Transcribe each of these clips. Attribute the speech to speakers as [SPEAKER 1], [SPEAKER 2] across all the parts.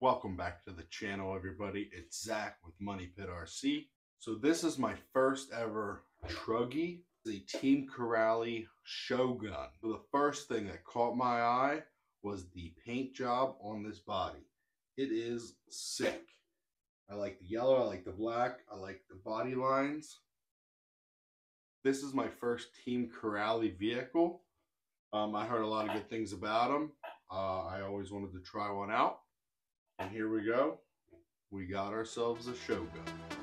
[SPEAKER 1] Welcome back to the channel, everybody. It's Zach with Money Pit RC. So this is my first ever Truggy, the Team Corally Shogun. So the first thing that caught my eye was the paint job on this body. It is sick. I like the yellow, I like the black, I like the body lines. This is my first Team Corally vehicle. Um, I heard a lot of good things about them. Uh, I always wanted to try one out. And here we go. We got ourselves a Shogun. All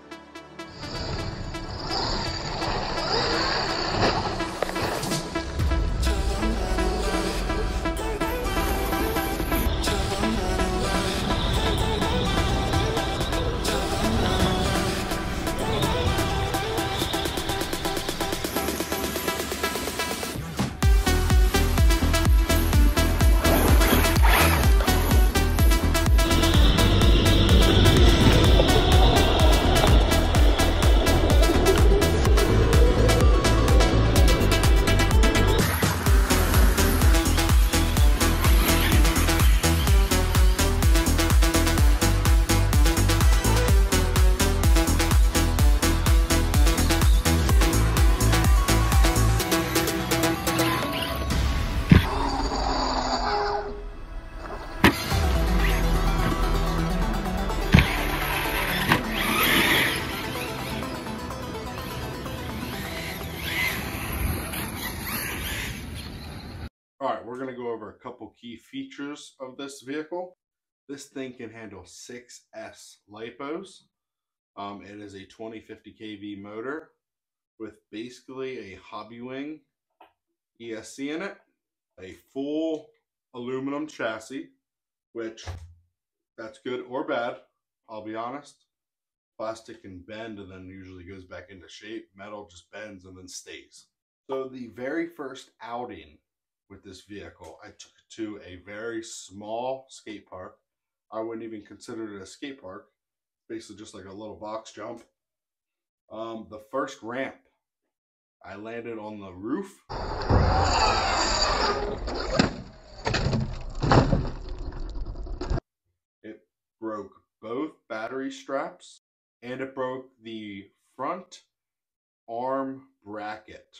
[SPEAKER 1] we're going to go over a couple key features of this vehicle. This thing can handle 6S lipos. Um, it is a 2050 kV motor with basically a Hobbywing ESC in it, a full aluminum chassis, which that's good or bad, I'll be honest. Plastic can bend and then usually goes back into shape. Metal just bends and then stays. So the very first outing with this vehicle. I took it to a very small skate park. I wouldn't even consider it a skate park. Basically just like a little box jump. Um, the first ramp, I landed on the roof. It broke both battery straps and it broke the front arm bracket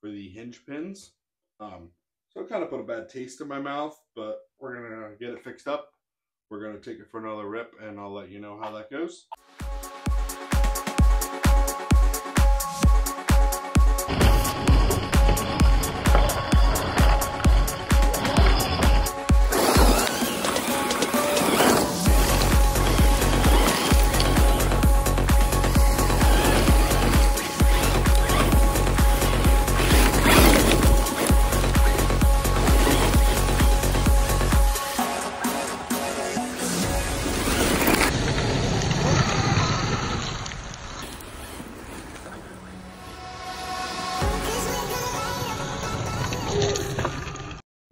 [SPEAKER 1] for the hinge pins. Um, so it kind of put a bad taste in my mouth, but we're going to get it fixed up. We're going to take it for another rip and I'll let you know how that goes.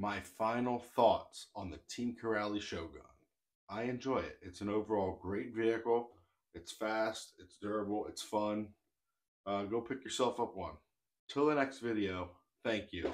[SPEAKER 1] My final thoughts on the Team Corally Shogun. I enjoy it. It's an overall great vehicle. It's fast, it's durable, it's fun. Uh, go pick yourself up one. Till the next video, thank you.